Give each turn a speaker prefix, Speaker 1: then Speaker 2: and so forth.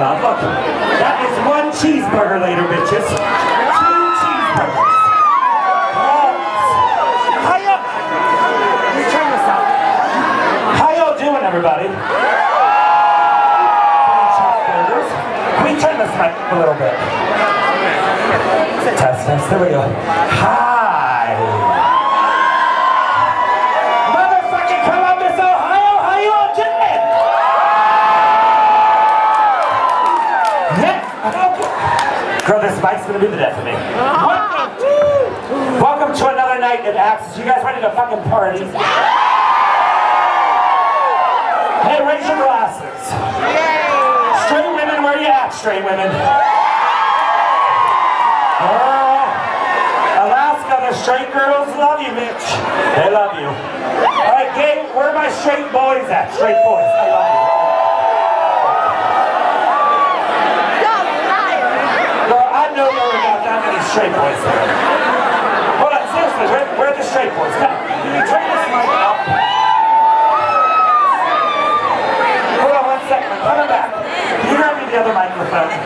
Speaker 1: off. Look, that is one cheeseburger later, bitches. Two cheeseburgers. How me turn this up. How y'all doing, everybody? Cheeseburgers. Can we turn this mic a little bit? Test, test. There we go. Hi. Girl, this mic's gonna be the death of me. Welcome, welcome to another night at Axis. You guys ready to fucking party? Hey, raise your glasses. Straight women, where you at, straight women? Oh, Alaska, the straight girls love you, bitch. They love you. All right, gay, where are my straight boys at? Straight boys, I love you. straight boys? Hold on, seriously, where, where are the straight? Come, can you turn this mic up? Hold on one second, come back. Can you hand me the other microphone?